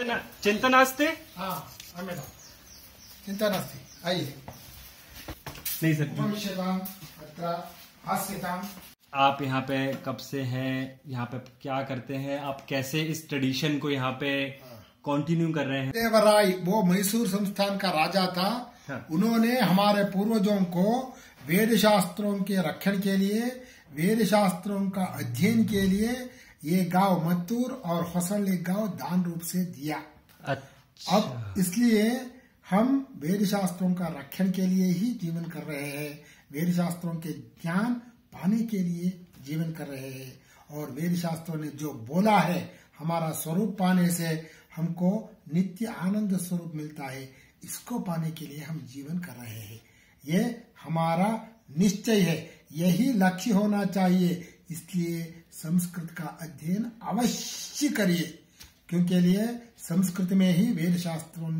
चिंता नास्ते? हाँ क्षम्यतां चिन्ता नास्ति। आइए। नहीं सर। आप यहाँ पे कब से हैं? यहाँ पे क्या करते हैं? आप कैसे इस ट्रेडिशन को यहाँ पे कंटिन्यू कर रहे हैं? देवराय वो मैसूर संस्थान का राजा था। हाँ। उन्होंने हमारे पूर्वजों को वेद शास्त्रों के रक्षण के लिए वेद शास्त्रों का अध्ययन के लिए ये गाँव मत्तूर और फ़सल एक गाँव दान रूप से दिया। अच्छा। अब इसलिए हम वेद शास्त्रों का रक्षण के लिए ही जीवन कर रहे हैं। वेद शास्त्रों के ज्ञान पाने के लिए जीवन कर रहे हैं। और वेद शास्त्रों ने जो बोला है हमारा स्वरूप पाने से हमको नित्य आनंद स्वरूप मिलता है। इसको पाने के लिए हम जीवन कर रहे हैं। ये हमारा निश्चय है। यही लक्ष्य होना चाहिए। इसलिए संस्कृत का अध्ययन अवश्य करिए क्योंकि लिए संस्कृत में ही वेद शास्त्रों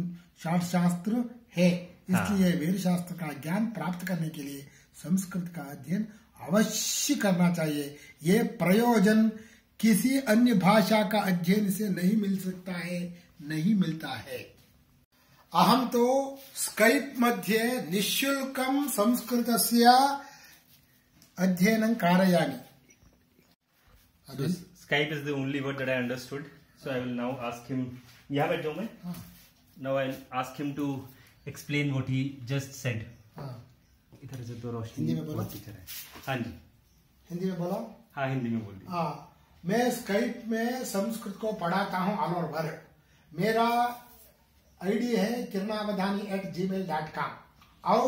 शास्त्र शास्त्र है। इसलिए वेद शास्त्र का ज्ञान प्राप्त करने के लिए संस्कृत का अध्ययन अवश्य करना चाहिए। ये प्रयोजन किसी अन्य भाषा का अध्ययन से नहीं मिल सकता है नहीं मिलता है। अहम तो स्कैप मध्ये निशुल्कम संस्कृतस्य अध्ययनं कारयामि। So, Skype is the only word that I understood. So I will now ask him. यहाँ बैठ जाऊँ मैं Now I'll ask him to explain what he just said. हाँ, इधर से तो रोशनी हिंदी में बोलो। बहुत है। हाँ जी। हिंदी में बोला? हाँ हिंदी में बोल दी। हाँ। मैं स्काइप में संस्कृत को पढ़ाता हूँ ऑल ओवर मेरा आईडी है Kiranavadhani at gmail dot com और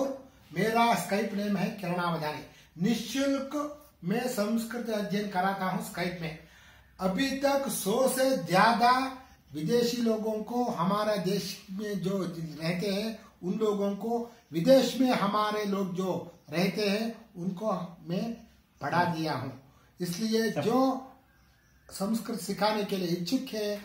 मेरा स्काइप नेम है किरणावधानी। निशुल्क मैं संस्कृत अध्ययन कराता हूँ स्काइप में। अभी तक सौ से ज़्यादा विदेशी लोगों को हमारे देश में जो रहते हैं उन लोगों को विदेश में हमारे लोग जो रहते हैं उनको मैं पढ़ा दिया हूँ। इसलिए जो संस्कृत सिखाने के लिए इच्छुक है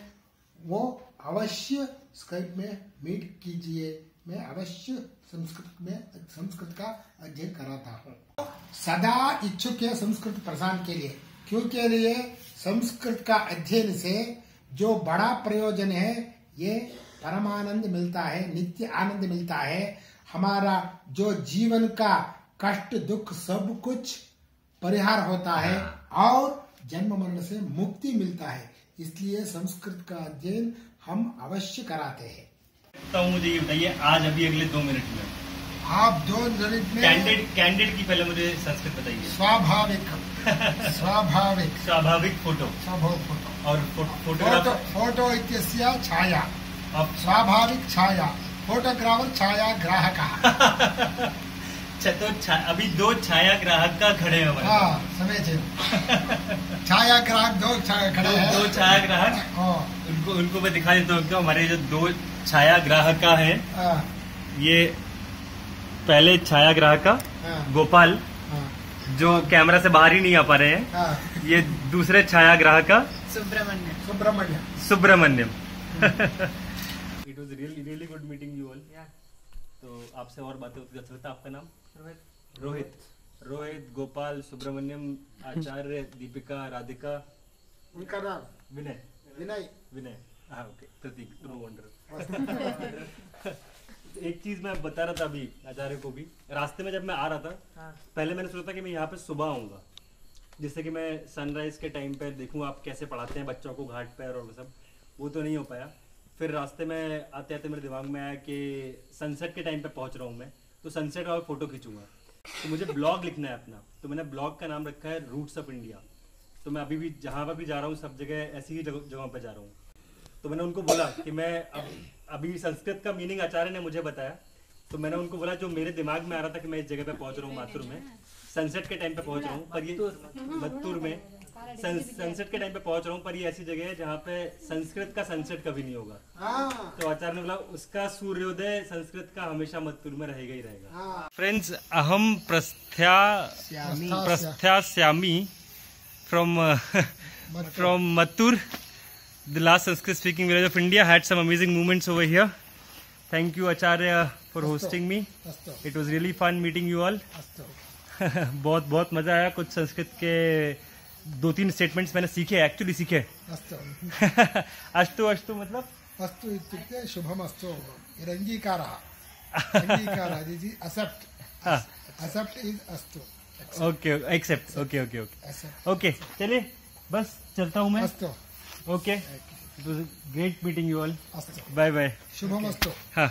वो अवश्य स्काइप में मीट कीजिए। मैं अवश्य संस्कृत में, संस्कृत का अध्ययन कराता हूँ सदा इच्छुक है संस्कृत प्रसारण के लिए। क्योंकि लिए? संस्कृत का अध्ययन से जो बड़ा प्रयोजन है, ये परमानंद मिलता है, नित्य आनंद मिलता है। हमारा जो जीवन का कष्ट, दुख, सब कुछ परिहार होता है और जन्म मरण से मुक्ति मिलता है। इसलिए संस्कृत का अध्ययन हम अवश्य कराते हैं। तो मुझे ये बताइए आज अभी अगले दो मिनट में। आप दो मिनट में कैंडिड कैंडिड की पहले मुझे संस्कृत बताइए। स्वाभाविक। स्वाभाविक। स्वाभाविक फ़ोटो। स्वाभाविक फ़ोटो। और फो- फ़ोटो फ़ोटो इत्यस्य छाया। अब स्वाभाविक छाया। फोटोग्राफर छाया ग्राहक। अच्छा तो छा- अभी दो छाया ग्राहक का खड़े हैं हमारे हाँ समीचीन छाया ग्राहक दो छाया खड़े हैं। दो छाया ग्राहक? हाँ, उनको उनको मैं दिखा देता हूँ हमारे जो दो छाया ग्राहक का है। हाँ, ये पहले छाया ग्राहक का हाँ, गोपाल हाँ, जो कैमरा से बाहर ही नहीं आ पा रहे हैं। ये दूसरे छाया ग्राहक का Subramanyam. Subramanya Subramanyam it was really really good meeting you all तो आपसे और बातें होती अच्छा है आपका नाम? रोहित। रोहित। रोहित गोपाल सुब्रमण्यम आचार्य दीपिका राधिका। उनका नाम? विनय। विनय। विनय। हाँ ओके प्रतीक नो वंडर एक चीज़ मैं बता रहा था अभी आचार्य को भी रास्ते में जब मैं आ रहा था हाँ। पहले मैंने सोचा था कि मैं यहाँ पे सुबह आऊँगा। जिससे कि मैं सनराइज के टाइम पे देखूँ आप कैसे पढ़ाते हैं बच्चों को घाट पर और वो सब वो तो नहीं हो पाया। फिर रास्ते में आते आते मेरे दिमाग में आया कि सनसेट के टाइम पे पहुँच रहा हूँ मैं तो सनसेट का फ़ोटो खींचूँगा। तो मुझे ब्लॉग लिखना है अपना। तो मैंने ब्लॉग का नाम रखा है रूट्स ऑफ़ इंडिया तो मैं अभी भी जहाँ पर भी जा रहा हूँ सब जगह ऐसी ही जगहों पर जा रहा हूँ। तो मैंने उनको बोला कि मैं अब अभी संस्कृत का मीनिंग आचार्य ने मुझे बताया। तो मैंने उनको बोला जो मेरे दिमाग में आ रहा था कि मैं इस जगह पे पहुँच रहा हूँ माथुर में सनसेट के टाइम पे पहुँच रहा हूँ पर ये मत्तूर। में सनसेट के टाइम पे पहुँच रहा हूँ पर ये ऐसी जगह है जहाँ पे संस्कृत का सनसेट कभी नहीं होगा। हाँ। तो आचार्य ने बोला उसका सूर्योदय संस्कृत का हमेशा मत्तूर में रहेगा ही रहेगा। हाँ। फ्रेंड्स अहम प्रस्थ्या श्यामी। प्रस्थ्यास्यामी from from Mattur, the last Sanskrit speaking village of India. Had some amazing moments over here. Thank you, Acharya, for hosting me. अस्तु It was really fun meeting you all. अस्तु बहुत बहुत मज़ा आया कुछ संस्कृत के दो तीन स्टेटमेंट्स मैंने सीखे एक्चुअली सीखे। अस्तु अष्टु मतलब? अस्तु इत्युक्ते शुभमस्तु इरङ्गीकारः अङ्गीकारः जि असेप्ट् असेप्ट् इस् अस्तु okay accept okay okay okay okay चलिए बस चलता हूँ मैं। अस्तु okay great meeting you all अस्तु बाय बाय शुभमस्तु. हाँ.